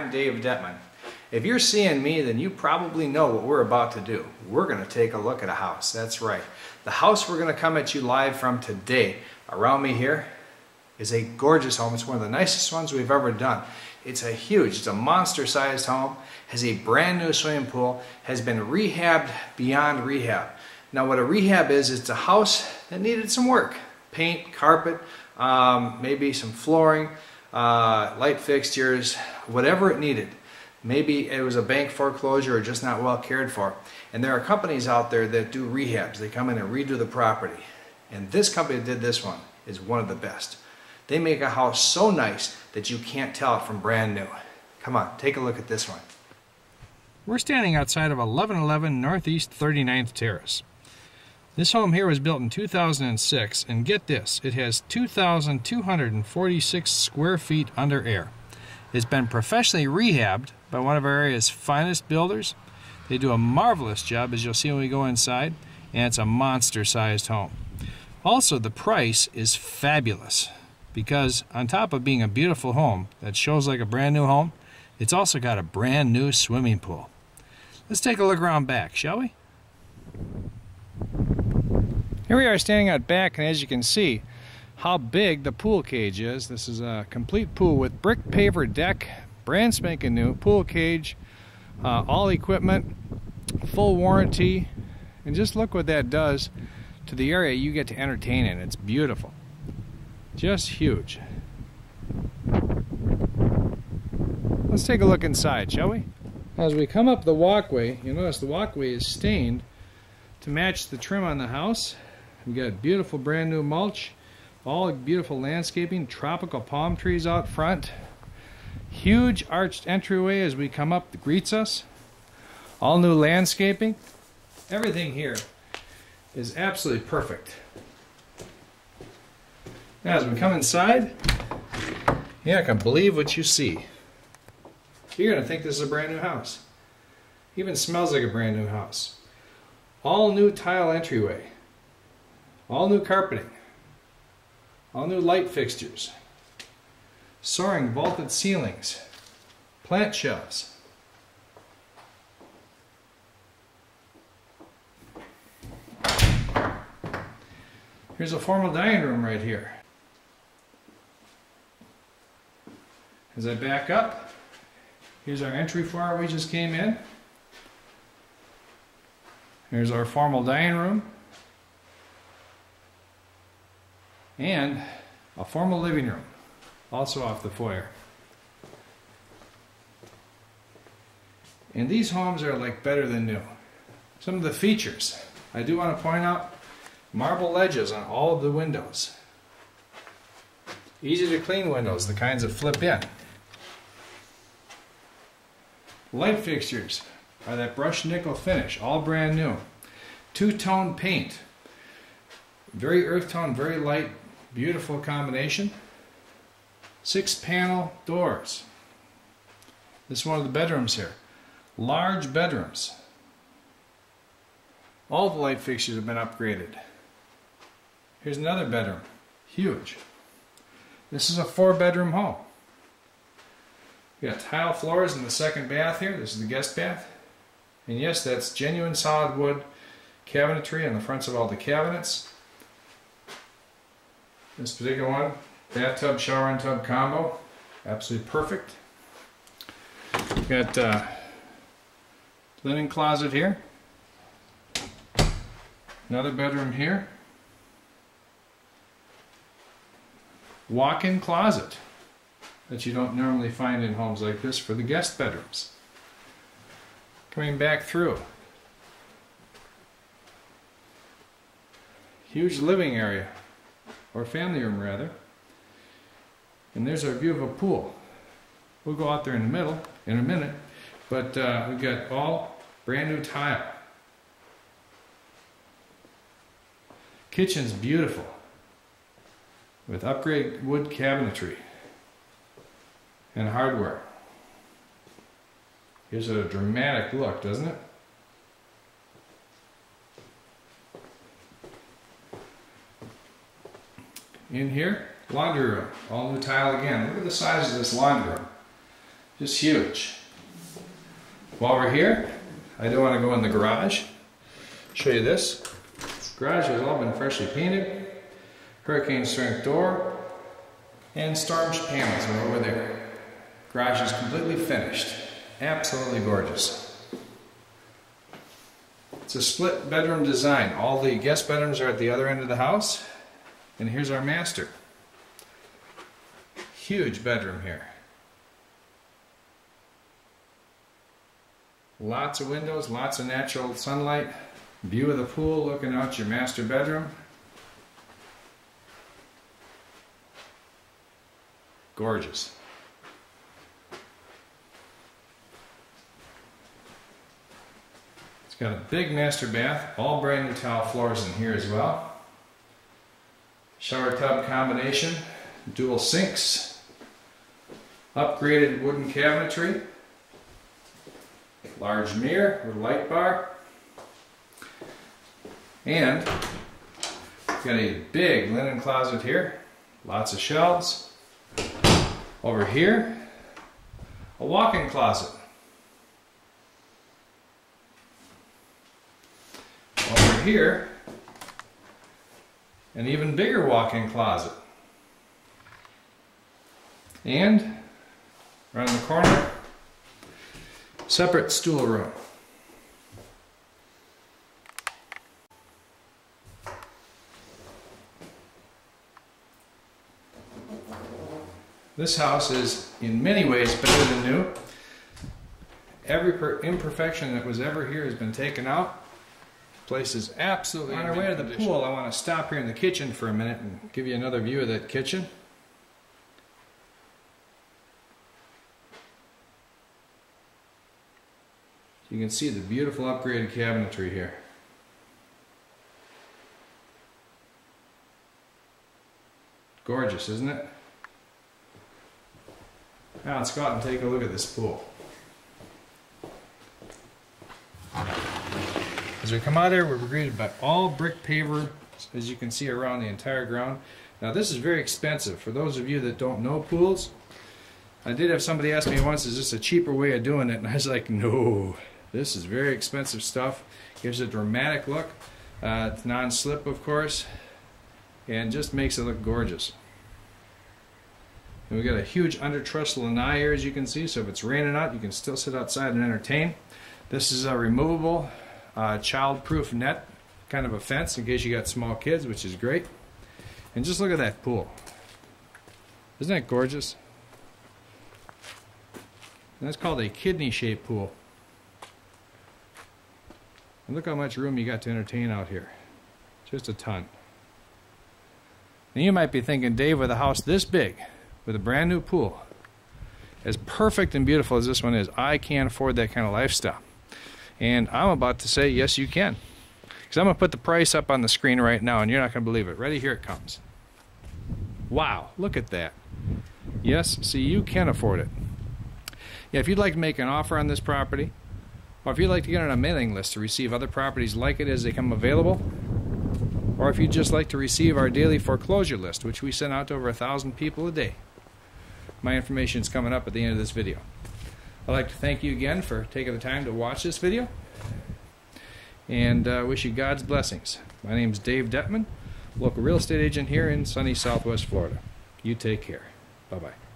I'm Dave Dettmann. If you're seeing me, then you probably know what we're about to do. We're going to take a look at a house. That's right. The house we're going to come at you live from today, around me here, is a gorgeous home. It's one of the nicest ones we've ever done. It's a huge, it's a monster-sized home, has a brand new swimming pool, has been rehabbed beyond rehab. Now what a rehab is, it's a house that needed some work. Paint, carpet, um, maybe some flooring, uh, light fixtures, whatever it needed. Maybe it was a bank foreclosure or just not well cared for. And there are companies out there that do rehabs. They come in and redo the property. And this company did this one is one of the best. They make a house so nice that you can't tell it from brand new. Come on, take a look at this one. We're standing outside of 1111 Northeast 39th Terrace. This home here was built in 2006, and get this, it has 2,246 square feet under air. It's been professionally rehabbed by one of our area's finest builders. They do a marvelous job, as you'll see when we go inside, and it's a monster-sized home. Also, the price is fabulous because on top of being a beautiful home that shows like a brand new home, it's also got a brand new swimming pool. Let's take a look around back, shall we? Here we are standing out back, and as you can see, how big the pool cage is. This is a complete pool with brick paver deck, brand spanking new, pool cage, uh, all equipment, full warranty, and just look what that does to the area you get to entertain in. It's beautiful. Just huge. Let's take a look inside, shall we? As we come up the walkway, you notice the walkway is stained to match the trim on the house. We got beautiful brand new mulch, all beautiful landscaping, tropical palm trees out front. Huge arched entryway as we come up that greets us. All new landscaping. Everything here is absolutely perfect. Now as we come inside, you're not going to believe what you see. You're to think this is a brand new house. Even smells like a brand new house. All new tile entryway. All new carpeting. All new light fixtures. Soaring vaulted ceilings. Plant shelves. Here's a formal dining room right here. As I back up, here's our entry it we just came in. Here's our formal dining room. And a formal living room, also off the foyer. And these homes are like better than new. Some of the features. I do want to point out marble ledges on all of the windows. Easy to clean windows, the kinds that flip in. Light fixtures are that brushed nickel finish, all brand new. Two-tone paint. Very earth tone, very light, beautiful combination. Six panel doors. This is one of the bedrooms here. Large bedrooms. All the light fixtures have been upgraded. Here's another bedroom. Huge. This is a four bedroom home. We got tile floors in the second bath here. This is the guest bath. And yes, that's genuine solid wood cabinetry on the fronts of all the cabinets. This particular one, bathtub, shower and tub combo. Absolutely perfect. Got uh, linen closet here. Another bedroom here. Walk-in closet that you don't normally find in homes like this for the guest bedrooms. Coming back through. Huge living area, or family room rather. And there's our view of a pool. We'll go out there in the middle in a minute, but uh, we've got all brand new tile. Kitchen's beautiful with upgrade wood cabinetry and hardware. Gives it a dramatic look, doesn't it? In here, laundry room, all new tile again. Look at the size of this laundry room. Just huge. While we're here, I do want to go in the garage. Show you this. Garage has all been freshly painted. Hurricane strength door. And storm panels are over there. Garage is completely finished. Absolutely gorgeous. It's a split bedroom design. All the guest bedrooms are at the other end of the house. And here's our master. Huge bedroom here. Lots of windows, lots of natural sunlight. View of the pool looking out your master bedroom. Gorgeous. It's got a big master bath, all brand new tile floors in here as well. Shower tub combination, dual sinks, upgraded wooden cabinetry, large mirror with light bar, and got a big linen closet here, lots of shelves. Over here, a walk-in closet. Over here, an even bigger walk-in closet. And around the corner, separate stool room. This house is in many ways better than new. Every imperfection that was ever here has been taken out. Place is absolutely On our way to the condition. pool, I want to stop here in the kitchen for a minute and give you another view of that kitchen. You can see the beautiful upgraded cabinetry here. Gorgeous, isn't it? Now let's go out and take a look at this pool. As we come out here, we're greeted by all brick paver, as you can see around the entire ground. Now this is very expensive. For those of you that don't know pools, I did have somebody ask me once, is this a cheaper way of doing it? And I was like, no, this is very expensive stuff. Gives a dramatic look. Uh, it's non-slip, of course, and just makes it look gorgeous. And we've got a huge under truss lanai here as you can see, so if it's raining out, you can still sit outside and entertain. This is a removable uh, child-proof net, kind of a fence in case you got small kids, which is great. And just look at that pool. Isn't that gorgeous? And that's called a kidney-shaped pool. And look how much room you got to entertain out here. Just a ton. Now you might be thinking, Dave, with a house this big, with a brand new pool, as perfect and beautiful as this one is, I can't afford that kind of lifestyle. And I'm about to say, yes, you can. Because I'm going to put the price up on the screen right now, and you're not going to believe it. Ready? Here it comes. Wow, look at that. Yes, see, you can afford it. Yeah, if you'd like to make an offer on this property, or if you'd like to get on a mailing list to receive other properties like it as they come available, or if you'd just like to receive our daily foreclosure list, which we send out to over a thousand people a day, my information is coming up at the end of this video. I'd like to thank you again for taking the time to watch this video and uh, wish you God's blessings. My name is Dave Dettmann, local real estate agent here in sunny southwest Florida. You take care. Bye bye.